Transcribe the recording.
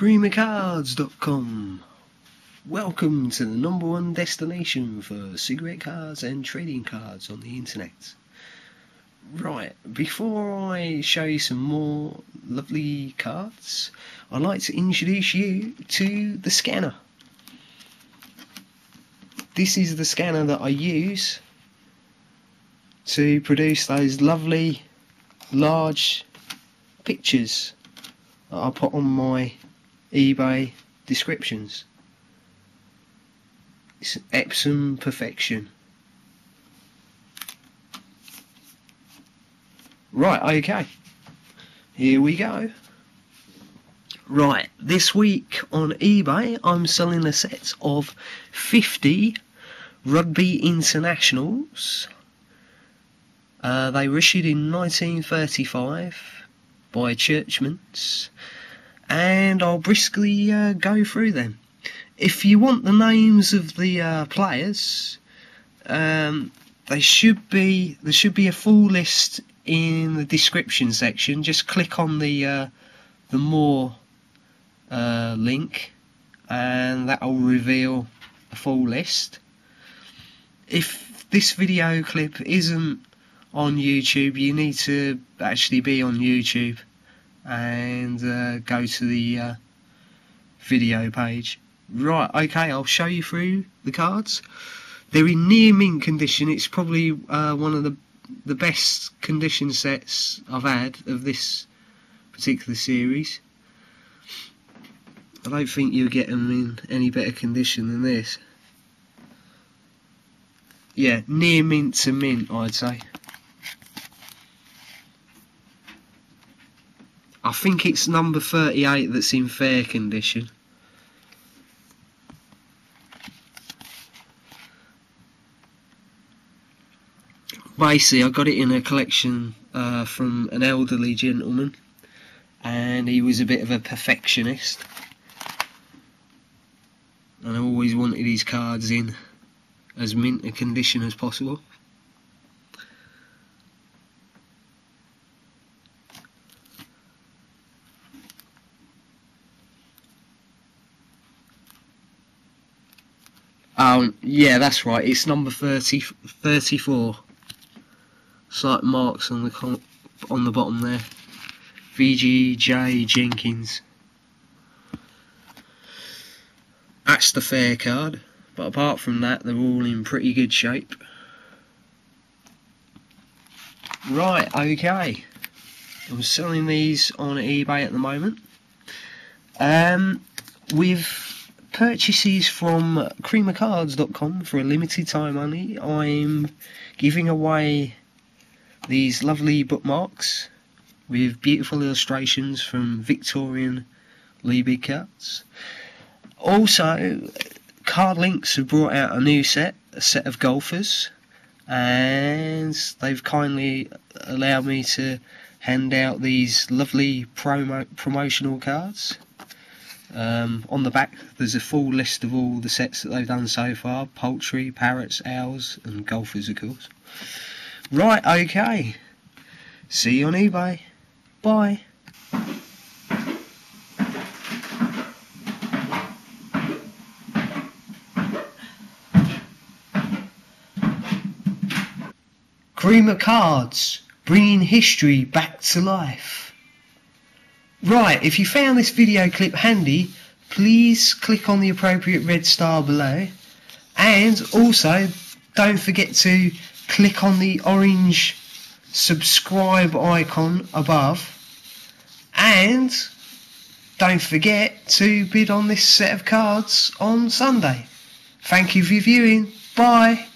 CreamofCards.com. Welcome to the number one destination for cigarette cards and trading cards on the internet. Right, before I show you some more lovely cards, I'd like to introduce you to the scanner. This is the scanner that I use to produce those lovely large pictures that I put on my eBay descriptions. It's Epson perfection. Right, okay. Here we go. Right, this week on eBay I'm selling a set of 50 Rugby Internationals. Uh, they were issued in 1935 by Churchmans and I'll briskly uh, go through them. If you want the names of the uh, players, um, they should be there should be a full list in the description section. Just click on the uh, the more uh, link, and that will reveal a full list. If this video clip isn't on YouTube, you need to actually be on YouTube and uh, go to the uh, video page. Right, okay, I'll show you through the cards. They're in near mint condition. It's probably uh, one of the the best condition sets I've had of this particular series. I don't think you'll get them in any better condition than this. Yeah, near mint to mint, I'd say. I think it's number 38 that's in fair condition. Basically, I got it in a collection uh, from an elderly gentleman, and he was a bit of a perfectionist. And I always wanted his cards in as mint a condition as possible. Um, yeah, that's right. It's number 30, 34. Slight marks on the on the bottom there. VGJ Jenkins. That's the fair card. But apart from that, they're all in pretty good shape. Right, okay. I'm selling these on eBay at the moment. Um, with purchases from creamofcards.com for a limited time only. I'm giving away these lovely bookmarks with beautiful illustrations from Victorian Liebig cards. Also, Card Links have brought out a new set, a set of golfers, and they've kindly allowed me to hand out these lovely promo promotional cards. Um, on the back, there's a full list of all the sets that they've done so far poultry, parrots, owls, and golfers, of course. Right, okay. See you on eBay. Bye. Cream of Cards, bringing history back to life. Right, if you found this video clip handy, please click on the appropriate red star below. And also, don't forget to click on the orange subscribe icon above. And don't forget to bid on this set of cards on Sunday. Thank you for viewing. Bye.